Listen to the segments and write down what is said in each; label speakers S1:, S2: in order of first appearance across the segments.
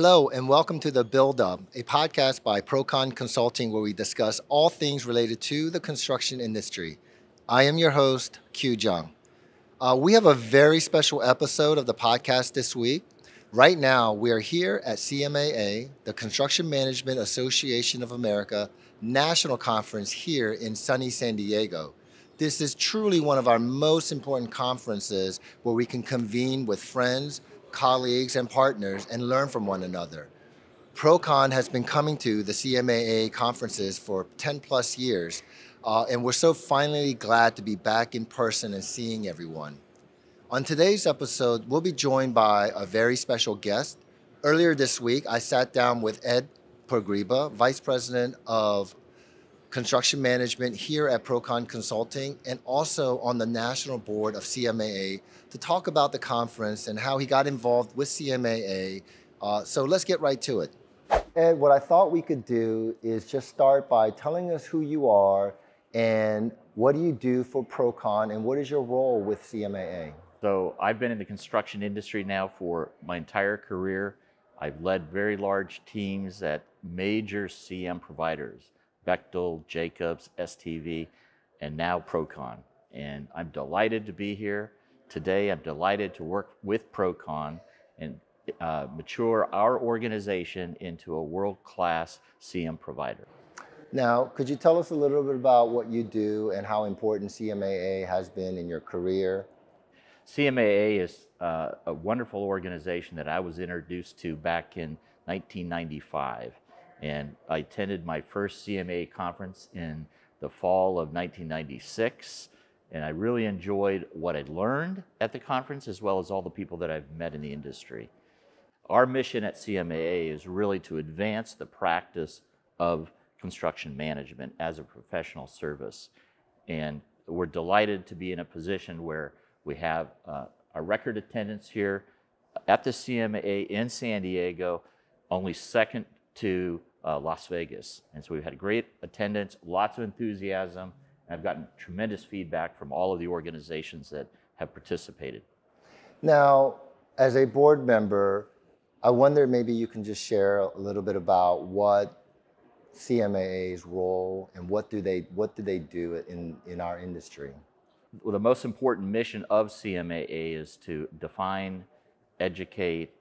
S1: Hello, and welcome to The Build Up, a podcast by Procon Consulting where we discuss all things related to the construction industry. I am your host, Kyu Jung. Uh, we have a very special episode of the podcast this week. Right now, we are here at CMAA, the Construction Management Association of America National Conference here in sunny San Diego. This is truly one of our most important conferences where we can convene with friends, colleagues, and partners and learn from one another. Procon has been coming to the CMAA conferences for 10 plus years, uh, and we're so finally glad to be back in person and seeing everyone. On today's episode, we'll be joined by a very special guest. Earlier this week, I sat down with Ed Pogreba, Vice President of Construction Management here at Procon Consulting, and also on the National Board of CMAA to talk about the conference and how he got involved with CMAA. Uh, so let's get right to it. Ed, what I thought we could do is just start by telling us who you are and what do you do for Procon and what is your role with CMAA?
S2: So I've been in the construction industry now for my entire career. I've led very large teams at major CM providers, Bechtel, Jacobs, STV, and now Procon. And I'm delighted to be here. Today, I'm delighted to work with Procon and uh, mature our organization into a world-class CM provider.
S1: Now, could you tell us a little bit about what you do and how important CMAA has been in your career?
S2: CMAA is uh, a wonderful organization that I was introduced to back in 1995. And I attended my first CMA conference in the fall of 1996 and I really enjoyed what I'd learned at the conference as well as all the people that I've met in the industry. Our mission at CMAA is really to advance the practice of construction management as a professional service. And we're delighted to be in a position where we have uh, a record attendance here at the CMAA in San Diego, only second to uh, Las Vegas. And so we've had great attendance, lots of enthusiasm, And I've gotten tremendous feedback from all of the organizations that have participated.
S1: Now, as a board member, I wonder maybe you can just share a little bit about what CMAA's role and what do they what do they do in, in our industry?
S2: Well, the most important mission of CMAA is to define, educate,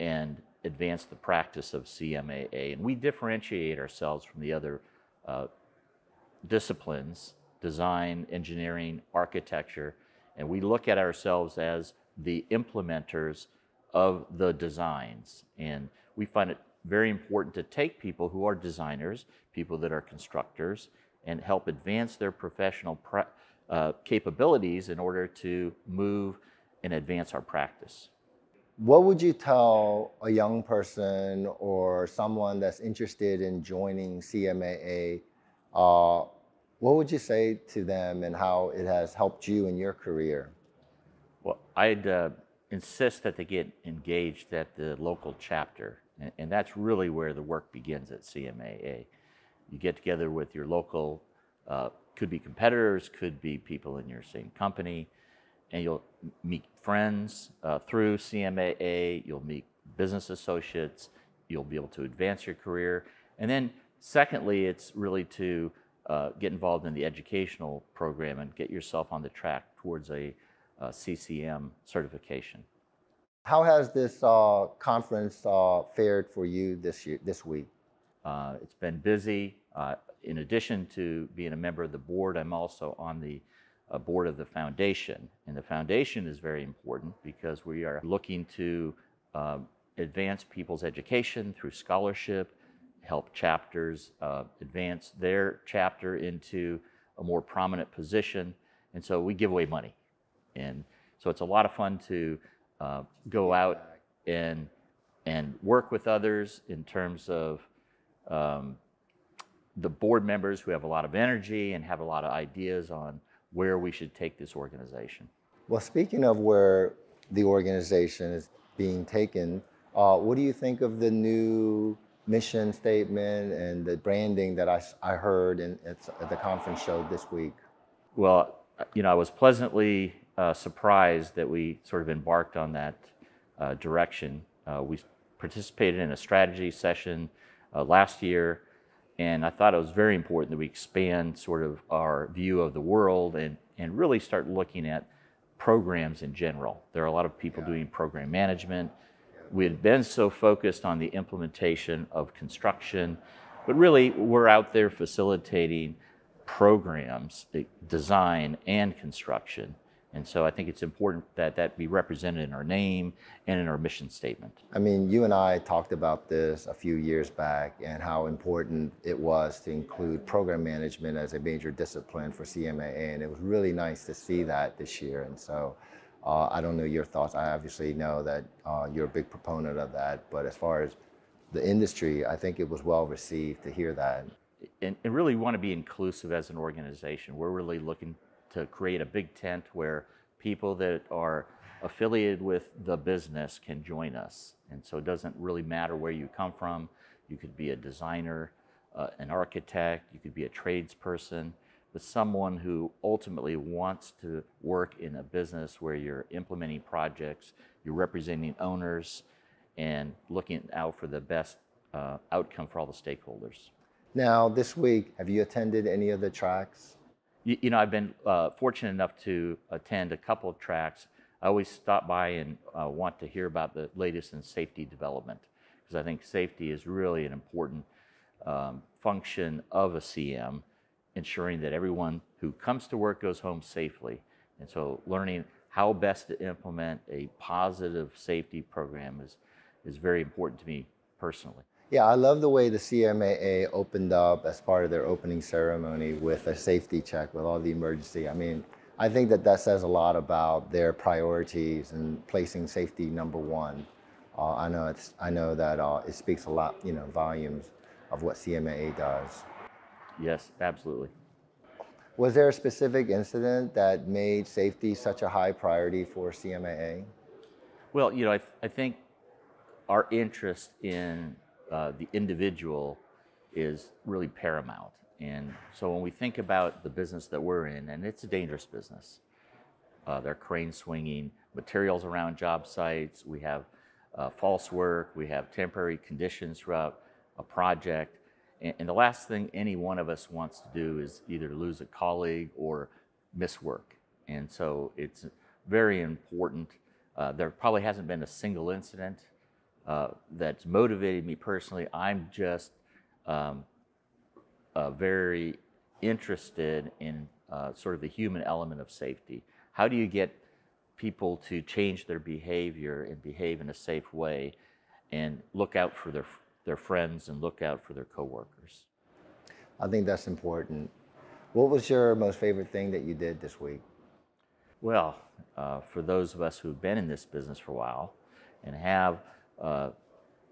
S2: and advance the practice of CMAA. And we differentiate ourselves from the other uh, disciplines design, engineering, architecture, and we look at ourselves as the implementers of the designs. And we find it very important to take people who are designers, people that are constructors, and help advance their professional uh, capabilities in order to move and advance our practice.
S1: What would you tell a young person or someone that's interested in joining CMAA uh, what would you say to them and how it has helped you in your career?
S2: Well, I'd uh, insist that they get engaged at the local chapter, and, and, that's really where the work begins at CMAA. You get together with your local, uh, could be competitors, could be people in your same company, and you'll meet friends uh, through CMAA, you'll meet business associates, you'll be able to advance your career. And then, secondly, it's really to uh, get involved in the educational program and get yourself on the track towards a, a CCM certification.
S1: How has this uh, conference uh, fared for you this year, this week?
S2: Uh, it's been busy. Uh, in addition to being a member of the board, I'm also on the uh, board of the foundation. And the foundation is very important because we are looking to advance people's education through scholarship help chapters uh, advance their chapter into a more prominent position. And so we give away money. And so it's a lot of fun to uh, go out and, and work with others in terms of um, the board members who have a lot of energy and have a lot of ideas on where we should take this organization.
S1: Well, speaking of where the organization is being taken, uh, what do you think of the new mission statement and the branding that I, I heard in, at the conference show this week?
S2: Well, you know, I was pleasantly uh, surprised that we sort of embarked on that uh, direction. Uh, we participated in a strategy session uh, last year, and I thought it was very important that we expand sort of our view of the world and, and really start looking at programs in general. There are a lot of people yeah. doing program management. We had been so focused on the implementation of construction, but really we're out there facilitating programs, eh, design and construction. And so I think it's important that that be represented in our name and in our mission statement.
S1: I mean, you and I talked about this a few years back and how important it was to include program management as a major discipline for CMAA. And it was really nice to see that this year. And so uh, I don't know your thoughts. I obviously know that uh, you're a big proponent of that. But as far as the industry, I think it was well received to hear that.
S2: And, and really want to be inclusive as an organization. We're really looking to create a big tent where people that are affiliated with the business can join us. And so it doesn't really matter where you come from. You could be a designer, uh, an architect, you could be a tradesperson, but someone who ultimately wants to work in a business where you're implementing projects, you're representing owners, and looking out for the best uh, outcome for all the stakeholders.
S1: Now, this week, have you attended any of the tracks?
S2: You, you know, I've been uh, fortunate enough to attend a couple of tracks. I always stop by and uh, want to hear about the latest in safety development because I think safety is really an important um, function of a CM, ensuring that everyone who comes to work goes home safely. And so learning how best to implement a positive safety program is, is very important to me personally.
S1: Yeah, I love the way the CMAA opened up as part of their opening ceremony with a safety check with all the emergency. I mean, I think that that says a lot about their priorities and placing safety number one. Uh, I know it's I know that uh, it speaks a lot, you know, volumes of what CMAA does.
S2: Yes, absolutely.
S1: Was there a specific incident that made safety such a high priority for CMAA?
S2: Well, you know, I, I think our interest in uh, the individual is really paramount. And so when we think about the business that we're in, and it's a dangerous business, uh, there are crane swinging, materials around job sites, we have uh, false work, we have temporary conditions throughout a project. And, and, the last thing any one of us wants to do is either lose a colleague or miss work. And so it's very important. Uh, there probably hasn't been a single incident uh, that's motivated me personally. I'm just um, uh, very interested in uh, sort of the human element of safety. How do you get people to change their behavior and behave in a safe way and look out for their, their friends and look out for their coworkers?
S1: I think that's important. What was your most favorite thing that you did this week?
S2: Well, uh, for those of us who've been in this business for a while and have uh,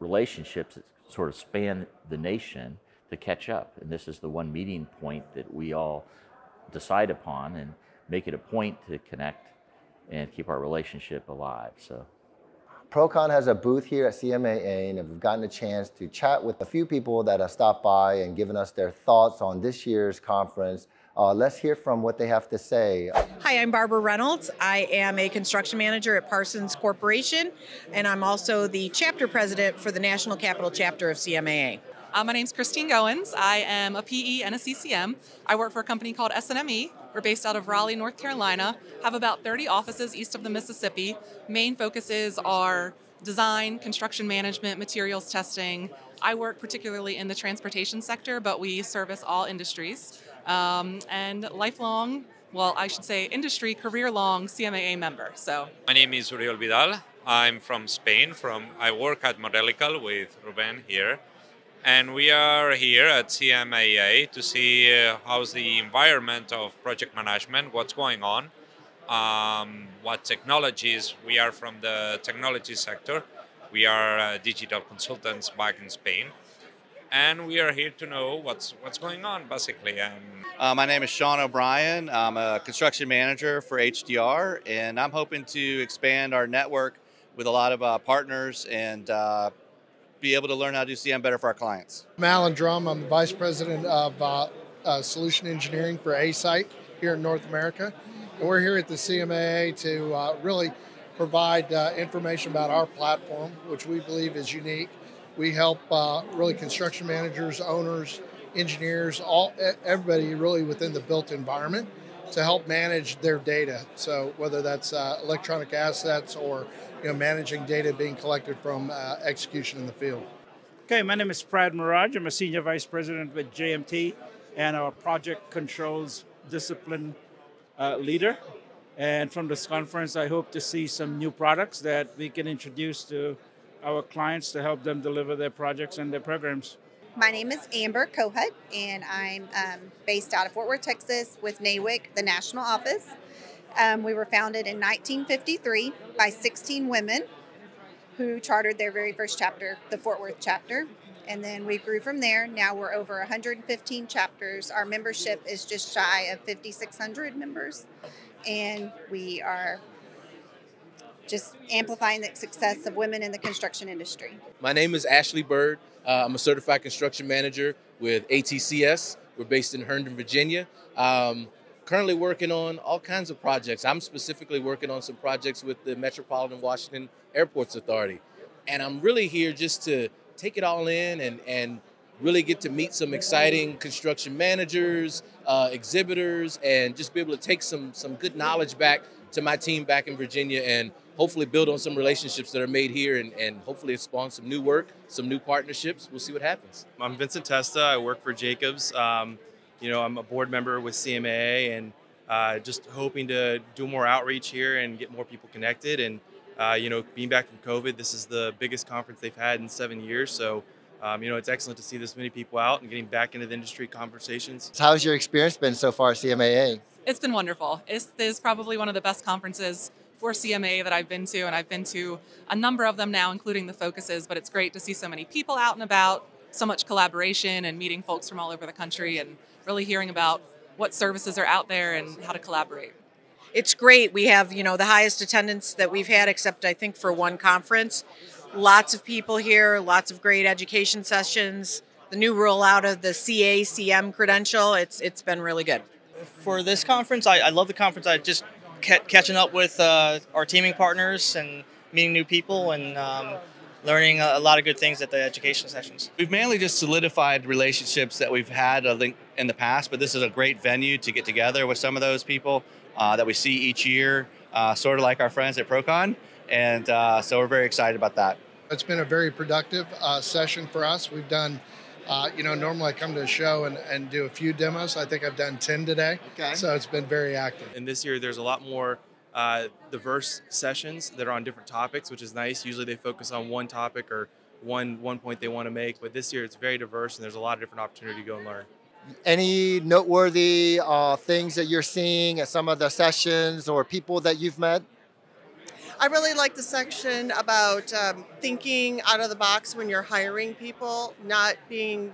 S2: relationships that sort of span the nation to catch up. And this is the one meeting point that we all decide upon and make it a point to connect and keep our relationship alive. So.
S1: Procon has a booth here at CMAA and we've gotten a chance to chat with a few people that have stopped by and given us their thoughts on this year's conference uh, let's hear from what they have to say.
S3: Hi, I'm Barbara Reynolds. I am a construction manager at Parsons Corporation, and I'm also the chapter president for the National Capital Chapter of CMAA.
S4: Uh, my name is Christine Goins. I am a PE and a CCM. I work for a company called S&ME. We're based out of Raleigh, North Carolina. Have about 30 offices east of the Mississippi. Main focuses are design, construction management, materials testing. I work particularly in the transportation sector, but we service all industries um, and lifelong, well, I should say industry career long CMAA member. So
S5: my name is Uriel Vidal. I'm from Spain. From I work at Modelical with Ruben here, and we are here at CMAA to see uh, how's the environment of project management, what's going on, um, what technologies. We are from the technology sector. We are uh, digital consultants back in Spain and we are here to know what's what's going on basically. And
S6: uh, my name is Sean O'Brien. I'm a construction manager for HDR, and I'm hoping to expand our network with a lot of uh, partners and uh, be able to learn how to do CM better for our clients.
S7: I'm Alan Drum. I'm the vice president of uh, uh, solution engineering for Asite here in North America. And we're here at the CMAA to uh, really provide uh, information about our platform, which we believe is unique. We help uh, really construction managers, owners, engineers, all everybody really within the built environment to help manage their data. So whether that's uh, electronic assets or you know managing data being collected from uh, execution in the field.
S8: Okay, my name is Prad Miraj. I'm a senior vice president with JMT and our project controls discipline uh, leader. And from this conference, I hope to see some new products that we can introduce to our clients to help them deliver their projects and their programs.
S9: My name is Amber Cohut, and I'm um, based out of Fort Worth, Texas, with NAWIC, the national office. Um, we were founded in 1953 by 16 women who chartered their very first chapter, the Fort Worth chapter. And then we grew from there. Now we're over 115 chapters. Our membership is just shy of 5,600 members. And we are just amplifying the success of women in the construction industry.
S10: My name is Ashley Bird. Uh, I'm a certified construction manager with ATCS. We're based in Herndon, Virginia. Um, currently working on all kinds of projects. I'm specifically working on some projects with the Metropolitan Washington Airports Authority. And I'm really here just to take it all in and, and really get to meet some exciting construction managers, uh, exhibitors, and just be able to take some, some good knowledge back to my team back in Virginia and hopefully build on some relationships that are made here and, and hopefully spawn some new work, some new partnerships. We'll see what happens.
S11: I'm Vincent Testa. I work for Jacobs. Um, you know, I'm a board member with CMAA and uh, just hoping to do more outreach here and get more people connected. And, uh, you know, being back from COVID, this is the biggest conference they've had in seven years. So, um, you know, it's excellent to see this many people out and getting back into the industry conversations.
S1: How's your experience been so far at CMAA?
S4: It's been wonderful. It's, it's probably one of the best conferences for CMA that I've been to, and I've been to a number of them now, including the focuses. But it's great to see so many people out and about, so much collaboration, and meeting folks from all over the country, and really hearing about what services are out there and how to collaborate.
S3: It's great. We have, you know, the highest attendance that we've had, except I think for one conference. Lots of people here, lots of great education sessions. The new rollout of the CACM credential, it's it's been really good.
S12: For this conference, I, I love the conference. I just kept catching up with uh, our teaming partners and meeting new people and um, learning a, lot of good things at the education sessions.
S6: We've mainly just solidified relationships that we've had uh link in the past, but this is a great venue to get together with some of those people uh, that we see each year, uh, sort of like our friends at Procon. And uh, so we're very excited about that.
S7: It's been a very productive uh, session for us. We've done uh, you know, normally I come to a show and, and do a few demos. I think I've done 10 today. Okay. So it's been very active.
S11: And this year there's a lot more uh, diverse sessions that are on different topics, which is nice. Usually they focus on one topic or one one point they want to make, but this year it's very diverse and there's a lot of different opportunity to go and learn.
S1: Any noteworthy uh, things that you're seeing at some of the sessions or people that you've met?
S13: I really like the section about um, thinking out of the box when you're hiring people, not being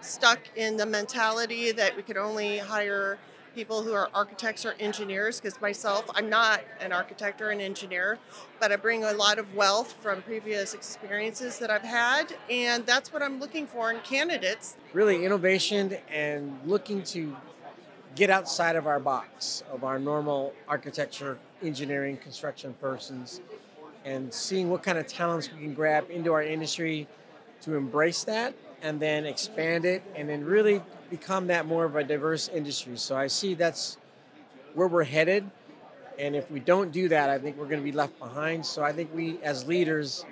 S13: stuck in the mentality that we could only hire people who are architects or engineers because myself i'm not an architect or an engineer but i bring a lot of wealth from previous experiences that i've had and that's what i'm looking for in candidates.
S14: Really innovation and looking to get outside of our box of our normal architecture, engineering, construction persons, and seeing what kind of talents we can grab into our industry to embrace that and then expand it and then really become that more of a diverse industry. So I see that's where we're headed. And if we don't do that, I think we're going to be left behind. So I think we, as leaders,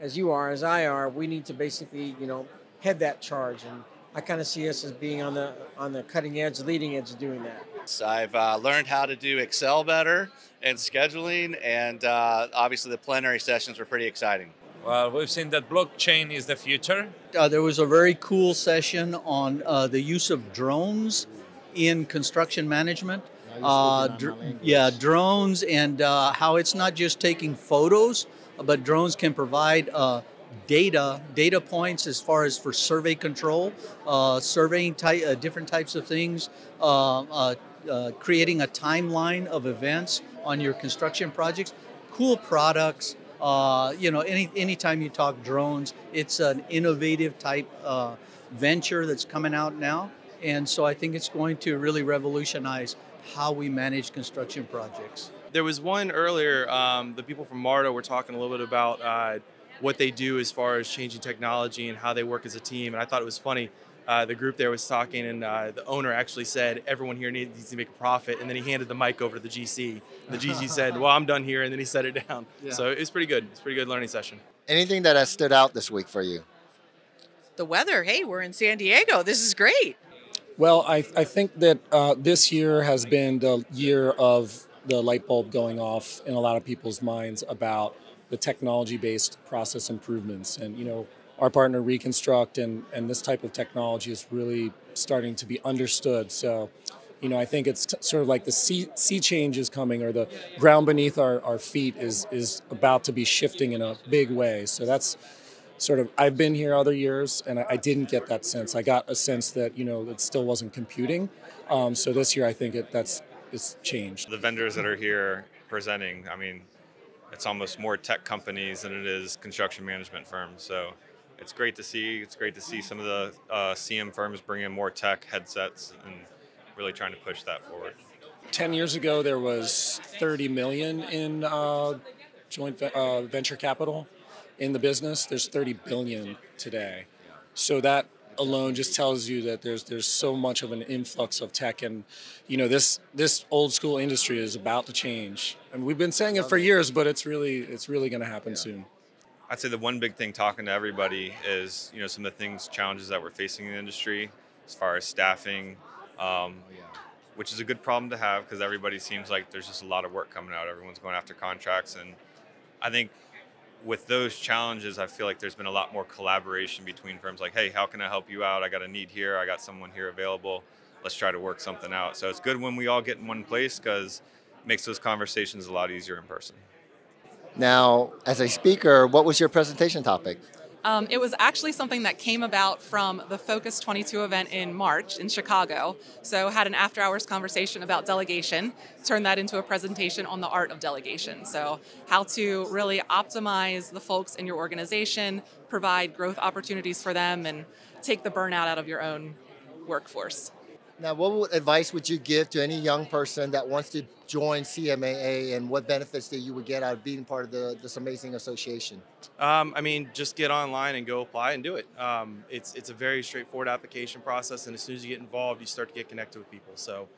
S14: as you are, as I are, we need to basically, you know, head that charge and I kind of see us as being on the on the cutting edge, leading edge doing that.
S6: So I've uh, learned how to do Excel better and scheduling, and uh, obviously the plenary sessions were pretty exciting.
S5: Well, we've seen that blockchain is the future.
S15: Uh, there was a very cool session on uh, the use of drones in construction management. Uh, dr- yeah, drones and uh, how it's not just taking photos, but drones can provide data data points as far as for survey control, uh, surveying ty- uh, different types of things, uh, uh, uh, creating a timeline of events on your construction projects. Cool products. you know, any anytime you talk drones, it's an innovative type venture that's coming out now, and so I think it's going to really revolutionize how we manage construction projects.
S11: There was one earlier. Um, the people from MARTA were talking a little bit about uh, what they do as far as changing technology and how they work as a team. And I thought it was funny. Uh, the group there was talking, and uh, the owner actually said, "Everyone here needs to make a profit." And then he handed the mic over to the GC. The GC said, "Well, I'm done here," and then he set it down. Yeah. So it was pretty good. It's pretty good learning session.
S1: Anything that has stood out this week for you?
S3: The weather. Hey, we're in San Diego. This is great.
S16: Well, I, I think that uh, this year has been the year of the light bulb going off in a lot of people's minds about the technology based process improvements. And, you know, our partner Reconstruct and, and this type of technology is really starting to be understood. So, you know, I think it's sort of like the sea, sea change is coming or the ground beneath our, our feet is, is about to be shifting in a big way. So that's sort of, I've been here other years and I, I didn't get that sense. I got a sense that, you know, it still wasn't computing. Um, so this year I think it, that's, it's changed.
S17: The vendors that are here presenting, I mean, it's almost more tech companies than it is construction management firms. So it's great to see. It's great to see some of the uh, CM firms bring in more tech headsets and really trying to push that forward.
S16: 10 years ago, there was 30 million in uh, joint uh, venture capital in the business. There's 30 billion today. So that alone just tells you that there's there's so much of an influx of tech and you know this this old school industry is about to change and we've been saying it for years but it's really it's really going to happen yeah. soon
S17: I'd say the one big thing talking to everybody is, you know, some of the things, challenges that we're facing in the industry as far as staffing, um, which is a good problem to have because everybody seems like there's just a lot of work coming out. Everyone's going after contracts. And I think with those challenges, I feel like there's been a lot more collaboration between firms like, hey, how can I help you out? I got a need here. I got someone here available. Let's try to work something out. So it's good when we all get in one place because it makes those conversations a lot easier in person.
S1: Now, as a speaker, what was your presentation topic?
S4: Um, it was actually something that came about from the Focus 22 event in March in Chicago. So, had an after hours conversation about delegation, turned that into a presentation on the art of delegation. So, how to really optimize the folks in your organization, provide growth opportunities for them, and take the burnout out of your own workforce.
S1: Now, what advice would you give to any young person that wants to join CMAA, and what benefits that you would get out of being part of the, this amazing association?
S11: Um, I mean, just get online and go apply and do it. Um, it's it's a very straightforward application process, and as soon as you get involved, you start to get connected with people. So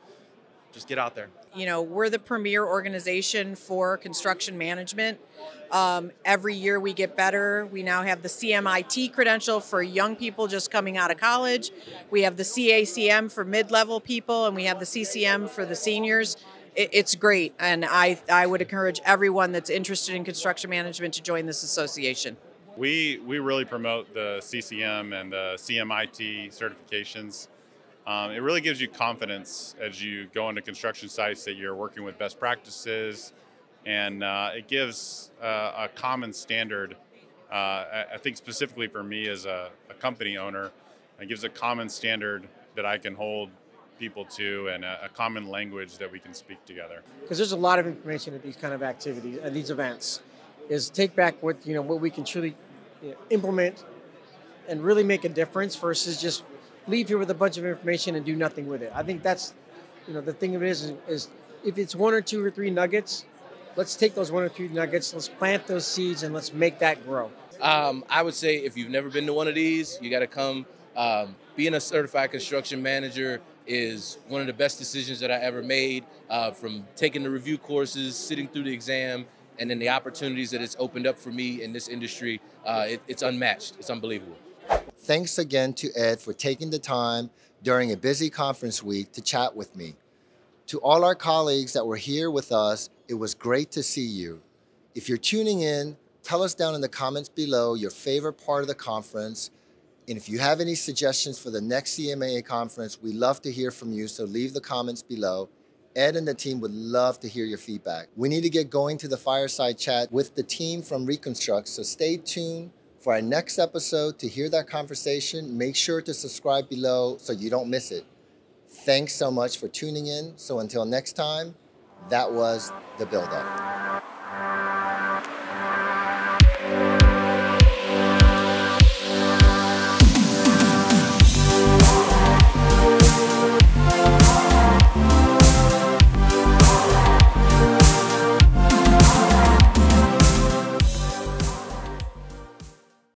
S11: just get out there.
S3: You know, we're the premier organization for construction management. Um, every year we get better. We now have the CMIT credential for young people just coming out of college. We have the CACM for mid level people, and we have the CCM for the seniors. It, it's great, and I, I would encourage everyone that's interested in construction management to join this association.
S18: We, we really promote the CCM and the CMIT certifications. Um, it really gives you confidence as you go into construction sites that you're working with best practices, and uh, it gives uh, a common standard. Uh, I think specifically for me as a, a, company owner, it gives a common standard that I can hold people to and a, a common language that we can speak together.
S14: Because there's a lot of information at these kind of activities, at these events, is take back what you know what we can truly you know, implement and really make a difference versus just leave here with a bunch of information and do nothing with it. I think that's, you know, the thing of it is, is if it's one or two or three nuggets, let's take those one or two nuggets, let's plant those seeds, and let's make that grow.
S10: Um, I would say if you've never been to one of these, you got to come. Um, being a certified construction manager is one of the best decisions that I ever made. Uh, from taking the review courses, sitting through the exam, and then the opportunities that it's opened up for me in this industry, uh, it, it's unmatched. It's unbelievable.
S1: Thanks again to Ed for taking the time during a busy conference week to chat with me. To all our colleagues that were here with us, it was great to see you. If you're tuning in, tell us down in the comments below your favorite part of the conference. And if you have any suggestions for the next CMAA conference, we'd love to hear from you, so leave the comments below. Ed and the team would love to hear your feedback. We need to get going to the fireside chat with the team from Reconstruct, so stay tuned for our next episode, to hear that conversation, make sure to subscribe below so you don't miss it. Thanks so much for tuning in. So until next time, that was The Build Up.